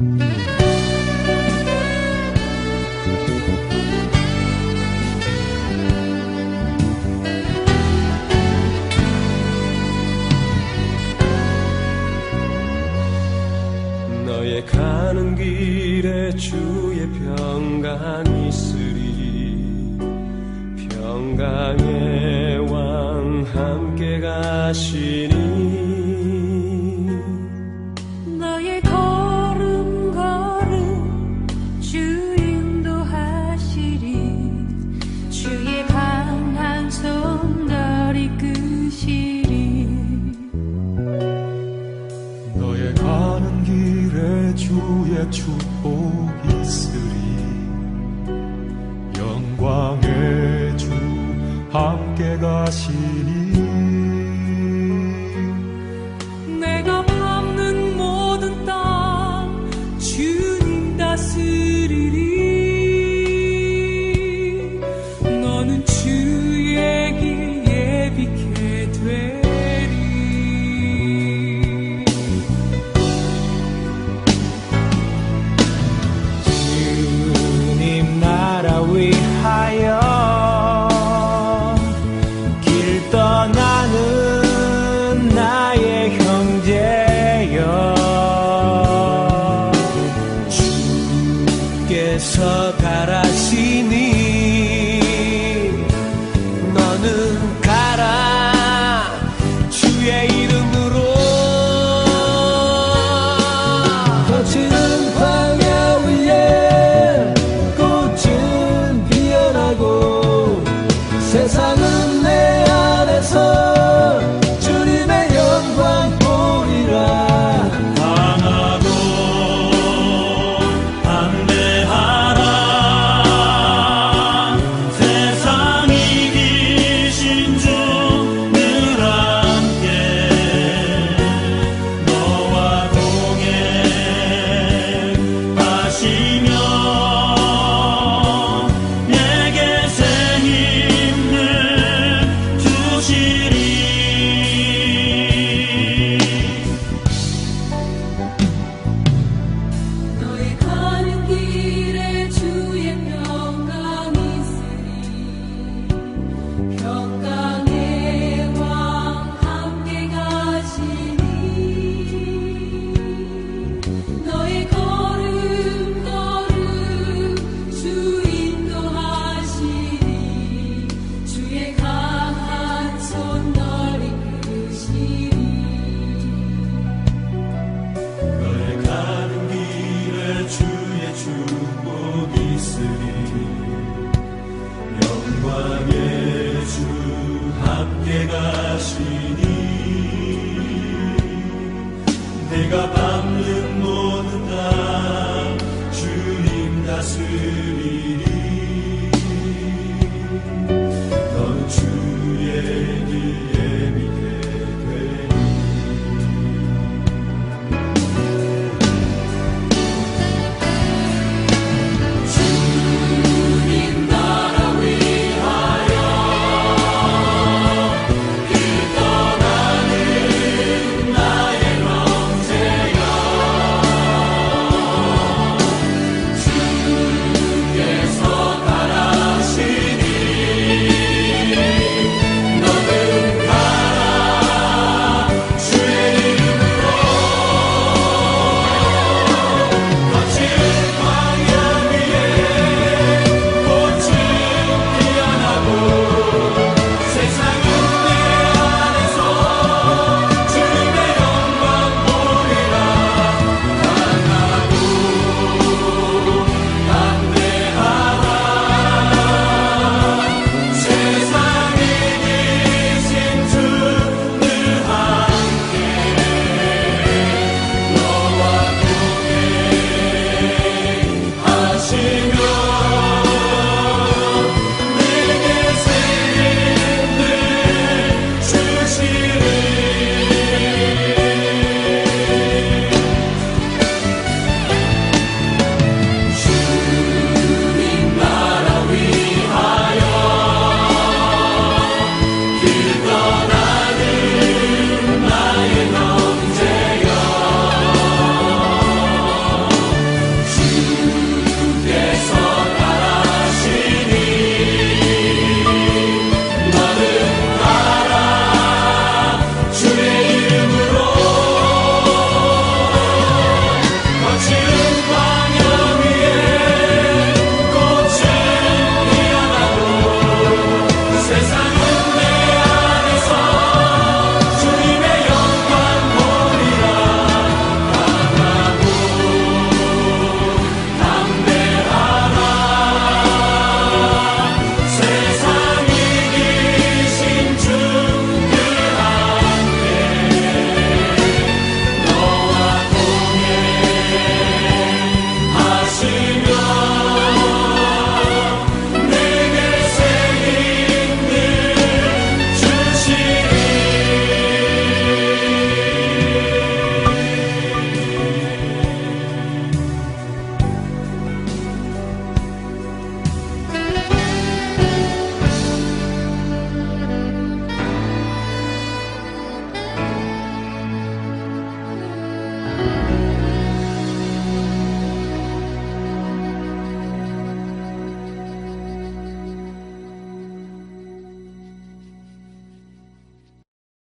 너의 가는 길에 주의 평강 있리. 평강의 왕 함께 가시니 너의 가는 길에 주의 축복 있으리. 영광의 주 함께 가시니 주께서 가라시니 got